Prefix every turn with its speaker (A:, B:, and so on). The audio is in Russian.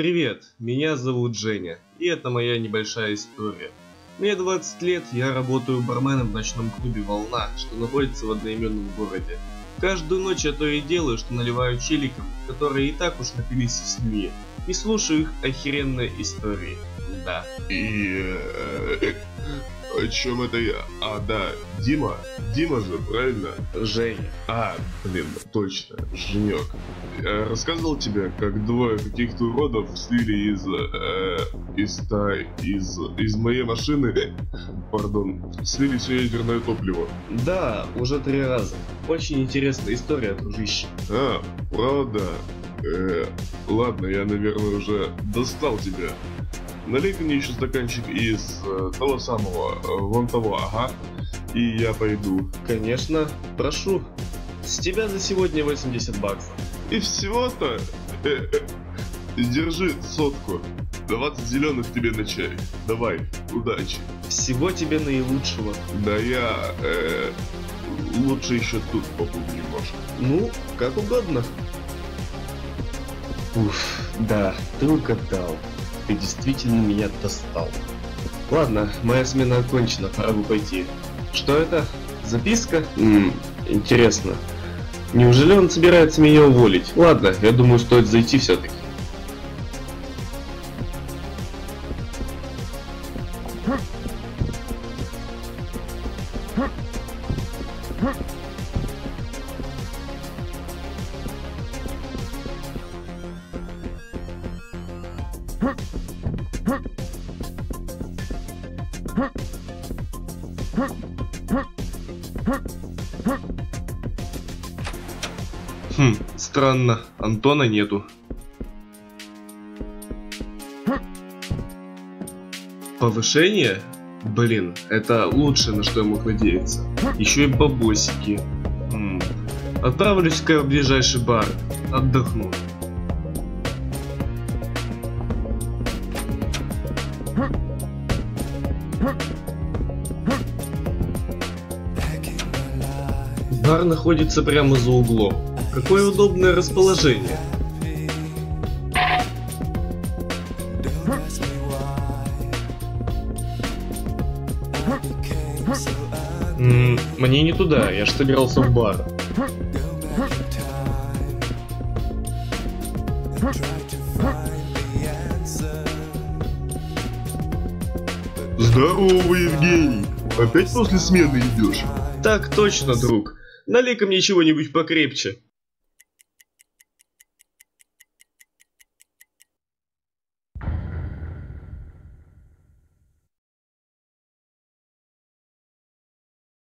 A: Привет, меня зовут Женя, и это моя небольшая история. Мне 20 лет, я работаю барменом в ночном клубе «Волна», что находится в одноименном городе. Каждую ночь я то и делаю, что наливаю челикам, которые и так уж напились в семье, и слушаю их охеренные истории. Да.
B: И... э, о чем это я? А, да, Дима. Дима же, правильно?
A: Женя.
B: А, блин, точно, Женек. Я рассказывал тебе, как двое каких-то уродов слили из... Э, из, та, из, из моей машины, пардон, слили все ядерное топливо.
A: Да, уже три раза. Очень интересная история, дружище.
B: А, правда? Э, ладно, я, наверное, уже достал тебя. Налей-ка мне еще стаканчик из э, того самого, э, вон того, ага. И я пойду.
A: Конечно, прошу. С тебя за сегодня 80 баксов.
B: И всего-то... Э, э, держи сотку. 20 зеленых тебе на чай. Давай, удачи.
A: Всего тебе наилучшего.
B: Да я... Э, лучше еще тут побуду немножко.
A: Ну, как угодно. Уф, да, ты угадал. Ты действительно меня достал. Ладно, моя смена окончена, пора бы пойти. Что это? Записка? Ммм, интересно. Неужели он собирается меня уволить? Ладно, я думаю, стоит зайти все-таки. Хм, странно, Антона нету. Повышение? Блин, это лучшее, на что я мог надеяться. Еще и бабосики. М. Отправлюсь-ка в ближайший бар. Отдохну. Бар находится прямо за углом. Какое удобное расположение. Мне не туда, я ж собирался в бар.
B: Здорово, Евгений. Опять после смены идешь?
A: Так точно, друг. Налей-ка мне чего-нибудь покрепче.